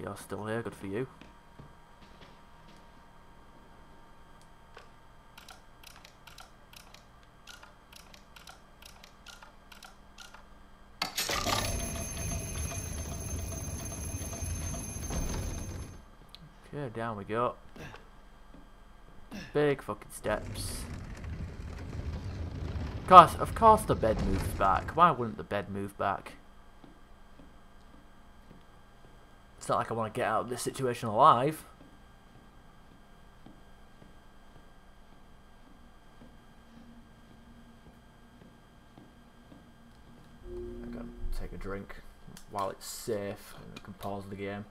You're still here, good for you. Okay, down we go. Big fucking steps. Of course, of course the bed moves back. Why wouldn't the bed move back? It's not like I want to get out of this situation alive. I gotta take a drink while it's safe and we can pause the game.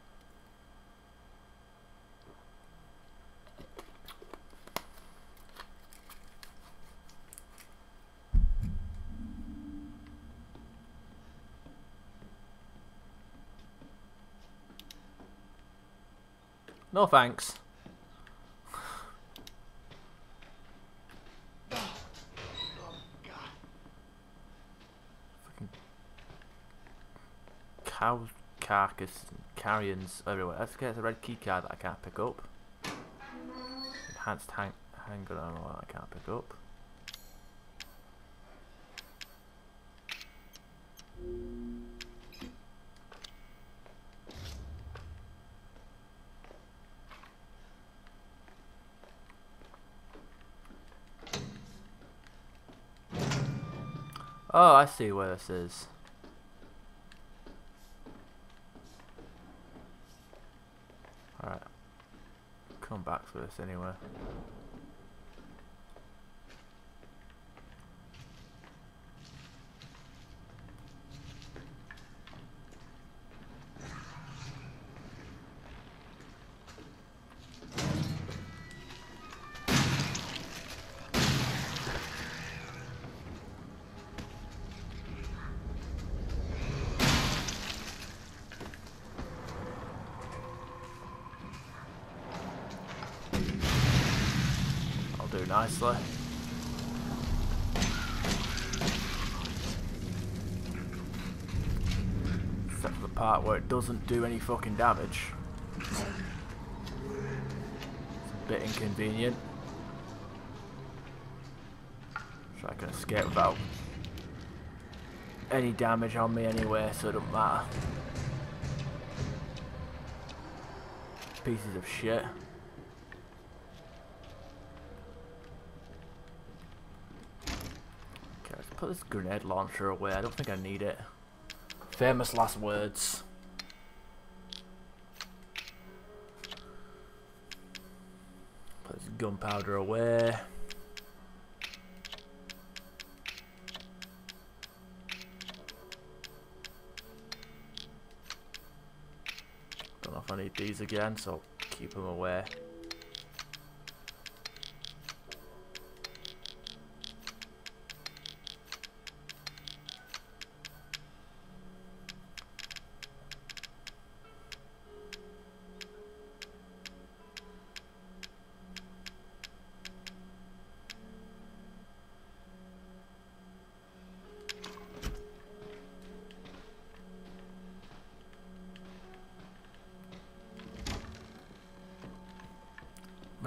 No thanks. Cow carcass carrions everywhere. Let's get a red key card that I can't pick up. Enhanced hang handgun ammo I can't pick up. Oh, I see where this is. Alright. Come back to this anyway. Doesn't do any fucking damage. It's a bit inconvenient. So I can escape without any damage on me anyway, so it don't matter. Pieces of shit. Okay, let's put this grenade launcher away. I don't think I need it. Famous last words. Gunpowder away. Don't know if I need these again, so keep them away.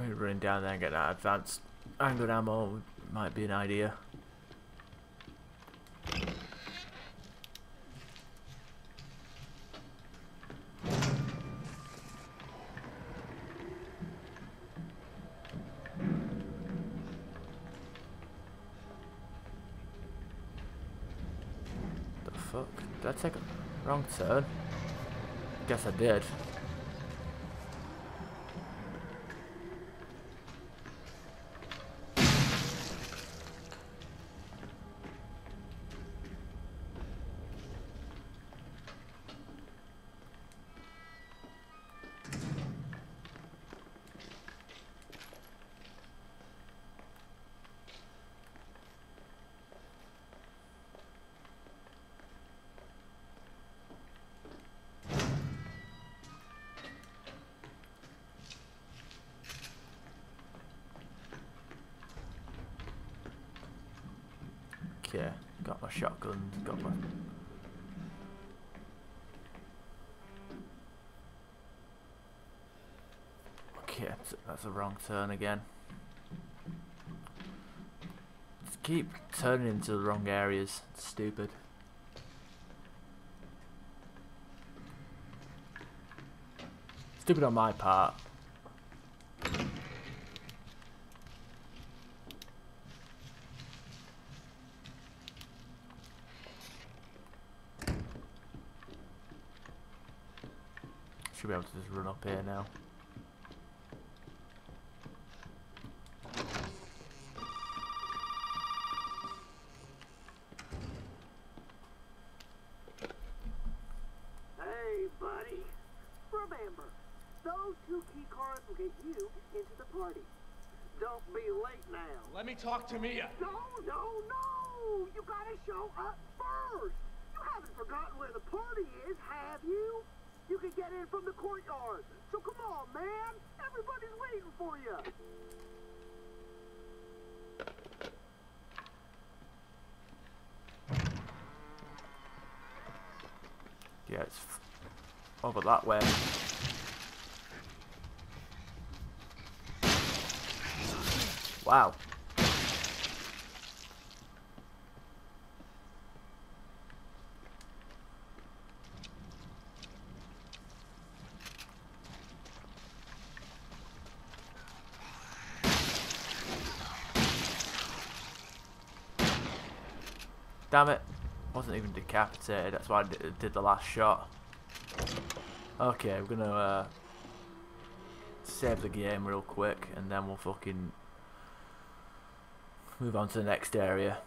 Maybe running down there and getting that advanced handgun ammo might be an idea. The fuck? Did I take a wrong turn? Guess I did. yeah, got my shotgun, got my... Okay, that's a wrong turn again. Just keep turning into the wrong areas, it's stupid. Stupid on my part. Should be able to just run up here now. Hey, buddy. Remember, those two key cards will get you into the party. Don't be late now. Let me talk to Mia. No, no, no! You gotta show up first! You haven't forgotten where the party is, have you? Can get in from the courtyard. So come on, man! Everybody's waiting for you! Yeah, it's over that way. Wow. Damn it. Wasn't even decapitated, that's why I did the last shot. Okay, we're gonna uh, save the game real quick and then we'll fucking move on to the next area.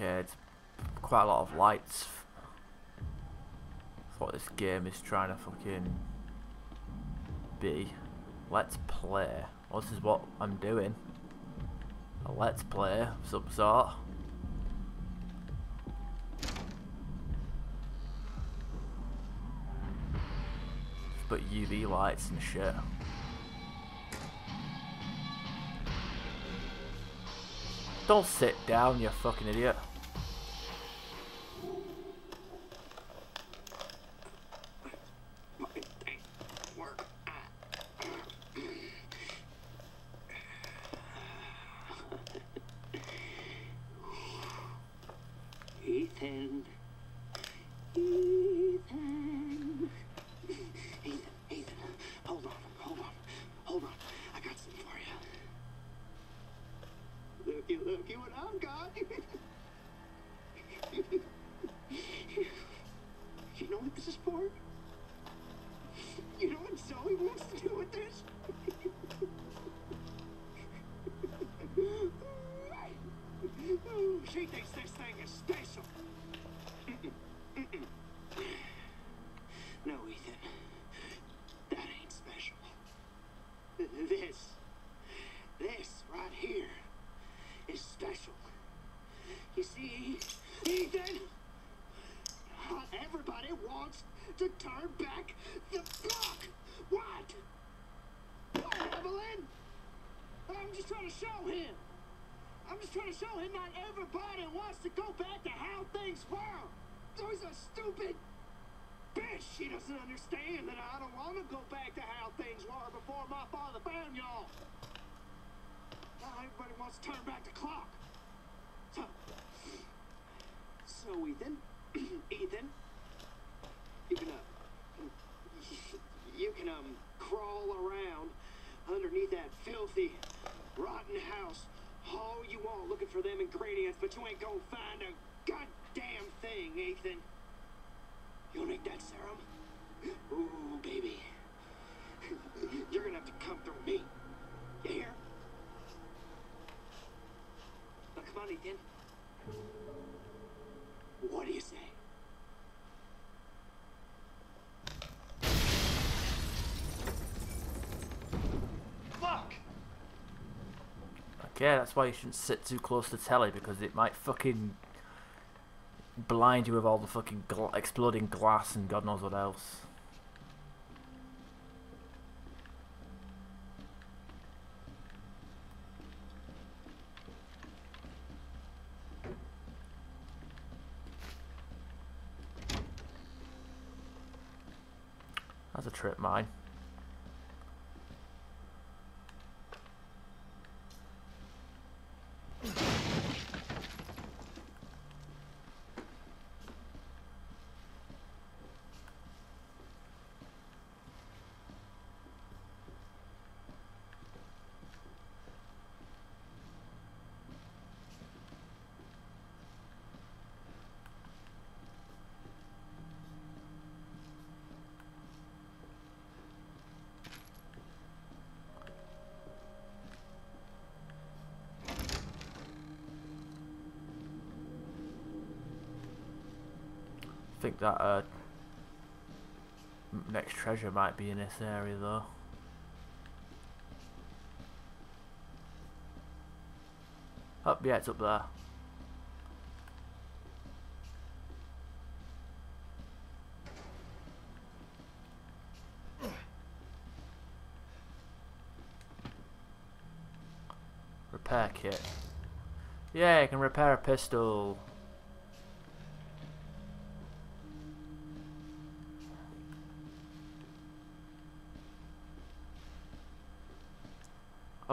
Quite a lot of lights. That's what this game is trying to fucking be. Let's play. Well, this is what I'm doing. A let's play of some sort. Put UV lights and shit. Don't sit down, you fucking idiot. Show him not everybody wants to go back to how things were. There's a stupid bitch. She doesn't understand that I don't want to go back to how things were before my father found y'all. Now everybody wants to turn back the clock. So, so Ethan, Ethan, you can, uh, you can, um, crawl around underneath that filthy, rotten house Oh, you all looking for them ingredients, but you ain't gonna find a goddamn thing, Ethan. You'll need that serum. Ooh, baby. You're gonna have to come through me. You hear? Now, come on, Ethan. What do you say? Okay, that's why you shouldn't sit too close to telly because it might fucking blind you with all the fucking gl exploding glass and God knows what else. That's a trip mine. Think that uh, next treasure might be in this area though. Oh, yeah, it's up there. Repair kit. Yeah, you can repair a pistol.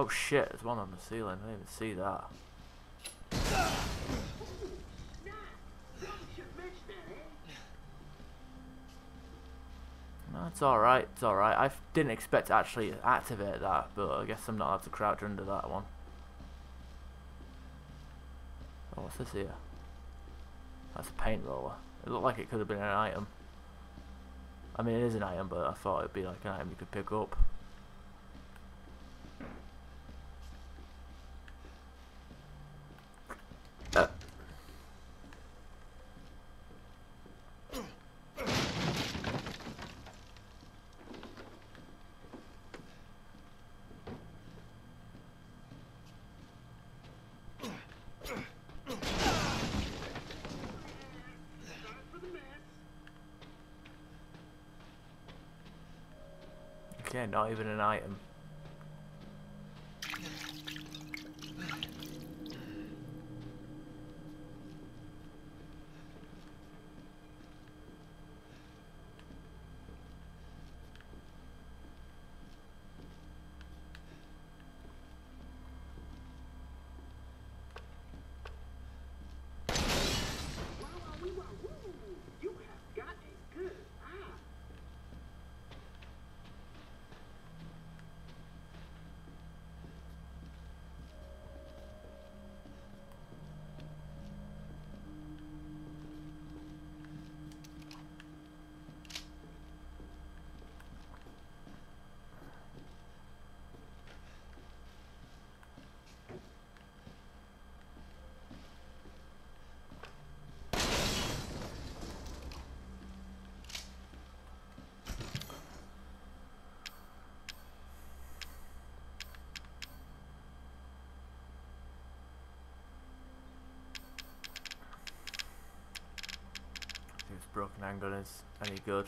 Oh shit, there's one on the ceiling. I didn't even see that. No, it's alright, it's alright. I didn't expect to actually activate that, but I guess I'm not allowed to crouch under that one. Oh, what's this here? That's a paint roller. It looked like it could have been an item. I mean, it is an item, but I thought it'd be like an item you could pick up. Okay, not even an item. You have got a good eye. If this broken handgun is any good.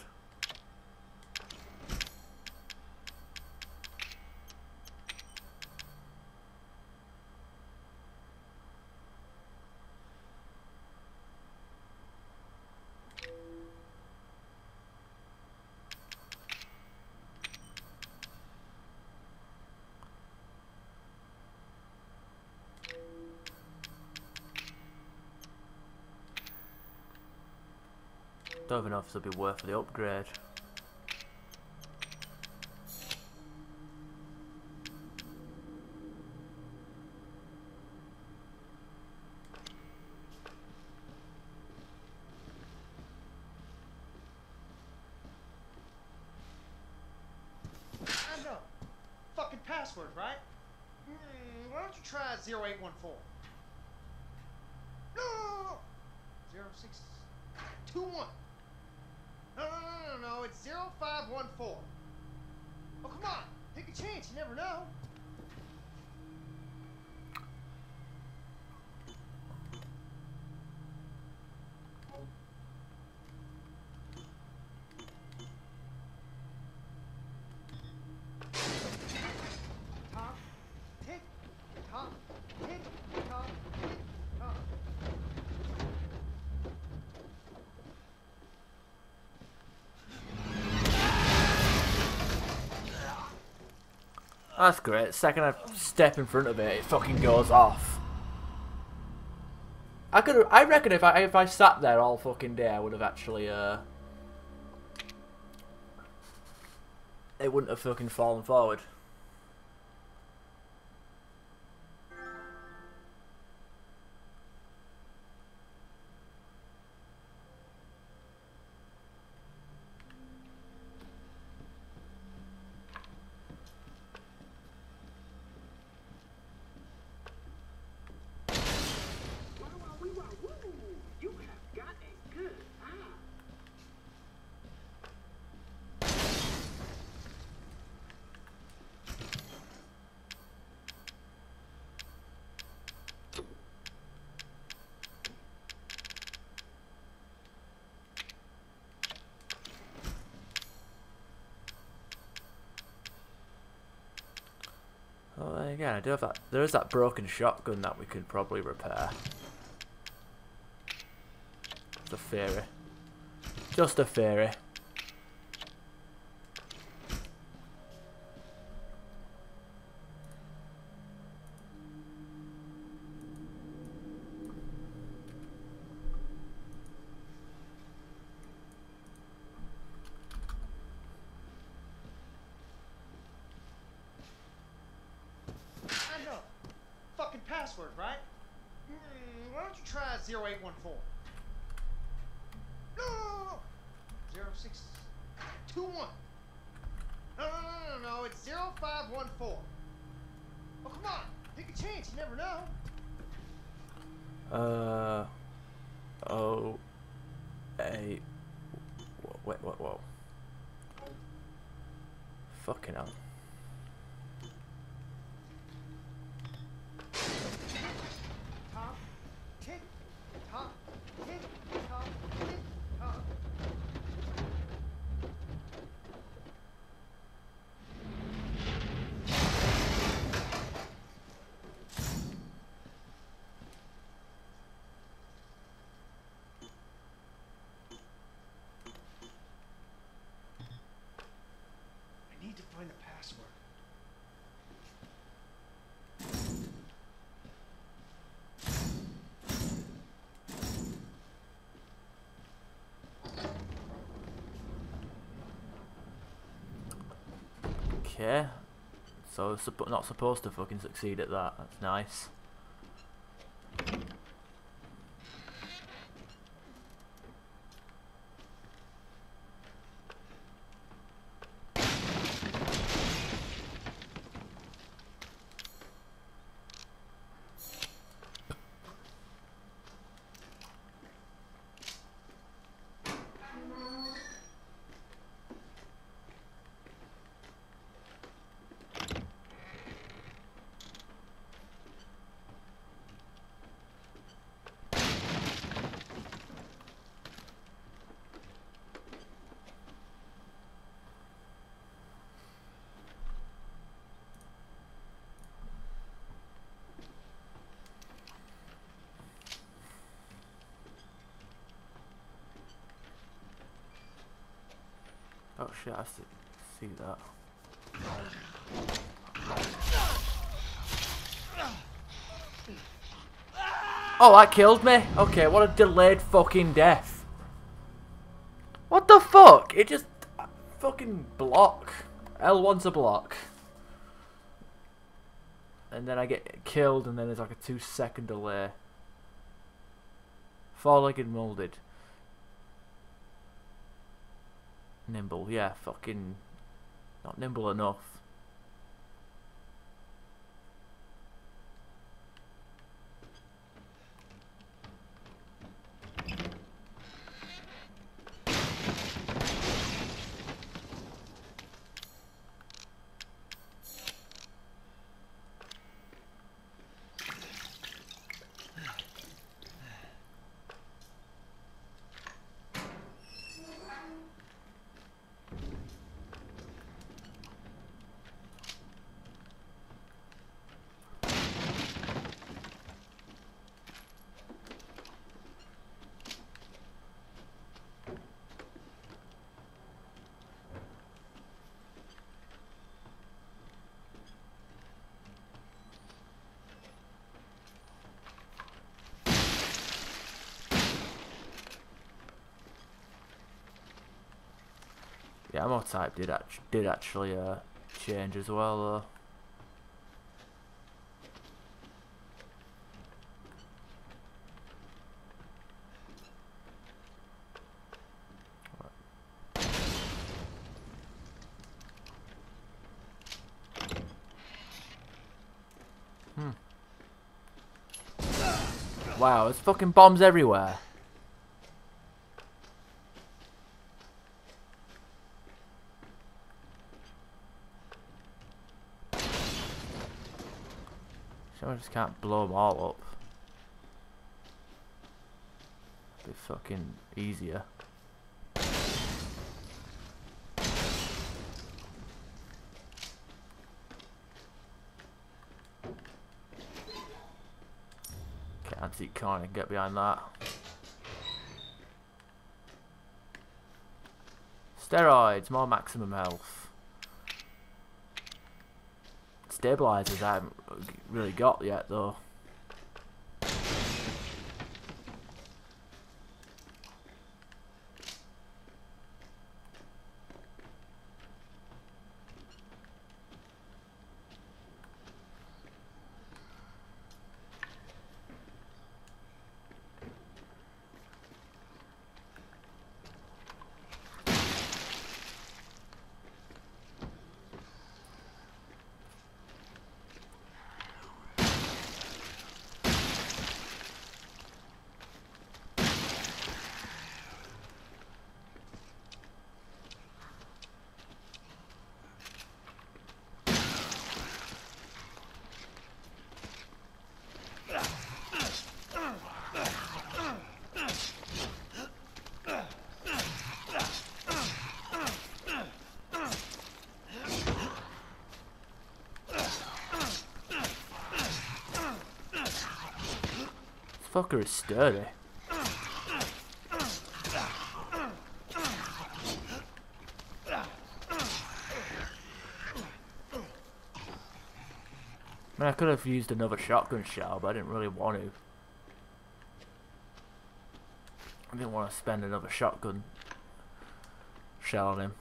Don't even know if this will be worth the upgrade. Password, right? Hmm, why don't you try 0814? No, no, no, no. 0621. No, no, no, no, no. It's 0514. Oh, come on. Take a chance. You never know. That's great. Second I step in front of it, it fucking goes off. I could. I reckon if I if I sat there all fucking day, I would have actually. uh... It wouldn't have fucking fallen forward. Wow, wow, wee, wow, woo. You have got a good eye. Oh, there again, I do have that. There is that broken shotgun that we could probably repair. It's a theory. Just a theory. I know. Fucking password, right? Hmm, why don't you try 0814? No, no, no, no. 0621. No, no, no, no, no. It's 0514. Oh, come on. Take a chance. You never know. Uh. Oh. A. wh- Wait, wait, whoa. Fucking hell. Top, tick, top, tick, top, tick, top. I need to find the password. Okay. So, not supposed to fucking succeed at that. That's nice. Oh shit, I see, see that. Oh, that killed me? Okay, what a delayed fucking death. What the fuck? It just... Uh, fucking block. L1's a block. And then I get killed and then there's like a two second delay. Four-legged molded. Nimble, yeah, fucking... Not nimble enough. Ammo type did act did actually uh, change as well though. Hmm. Wow, there's fucking bombs everywhere. Sure, I just can't blow them all up. Be fucking easier. Get behind that. Steroids, more maximum health. Stabilizers I haven't really got yet though. Fucker is sturdy. I mean, I could have used another shotgun shell, but I didn't really want to. I didn't want to spend another shotgun shell on him.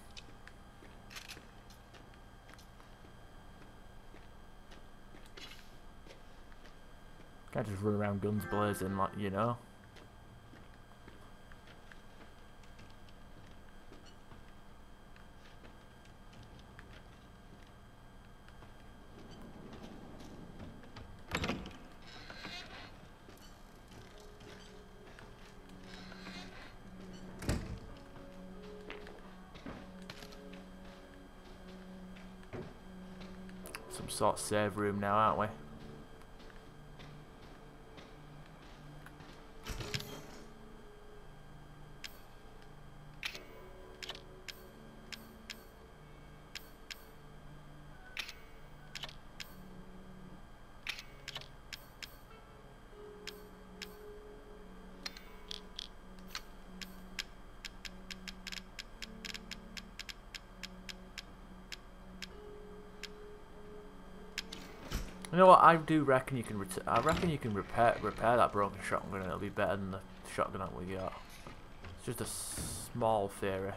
Can't just run around guns blazing like, you know. Some sort of save room now, aren't we? You know what? I do reckon you can. I reckon you can repair repair that broken shotgun. and It'll be better than the shotgun that we got. It's just a small theory.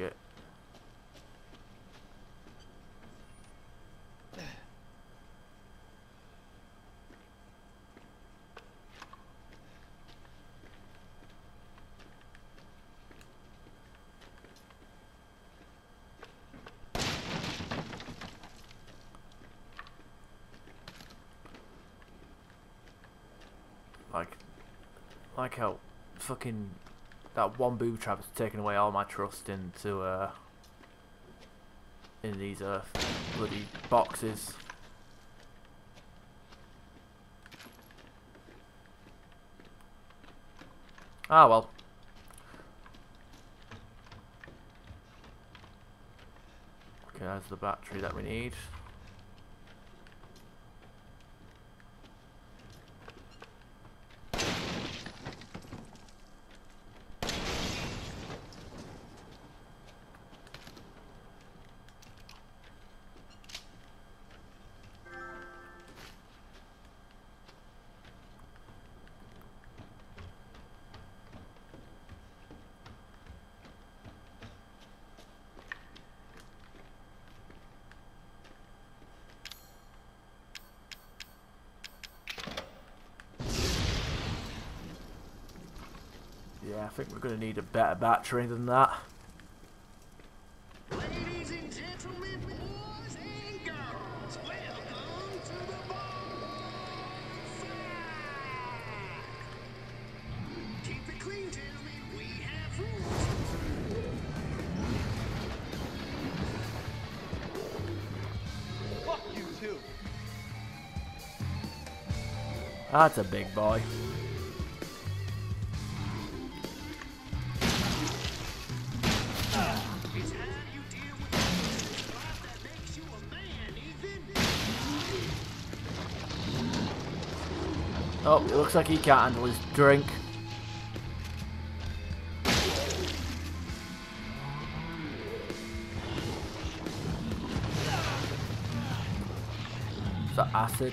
it. like like how fucking that one boob trap has taken away all my trust into uh in these uh bloody boxes. Ah well. Okay, that's the battery that we need. Think we're going to need a better battery than that. Ladies and gentlemen, boys Oh, it looks like he can't handle his drink. Is that acid?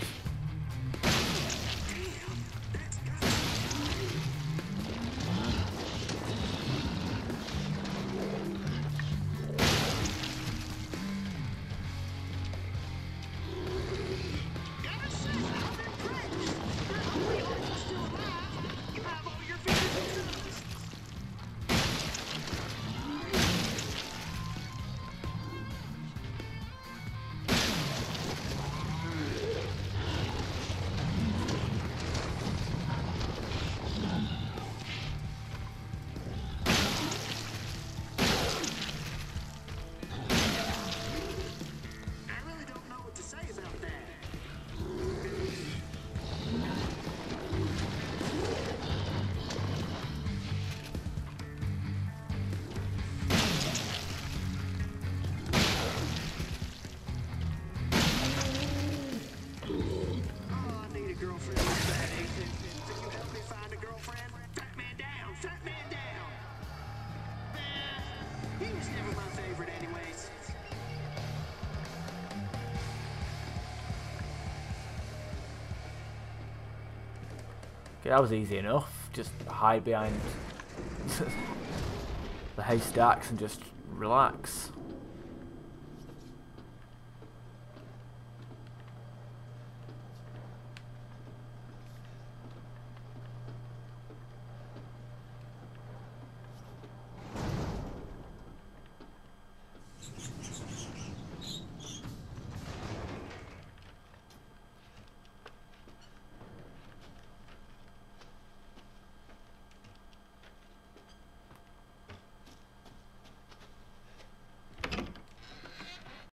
Okay, that was easy enough. Just hide behind the haystacks and just relax.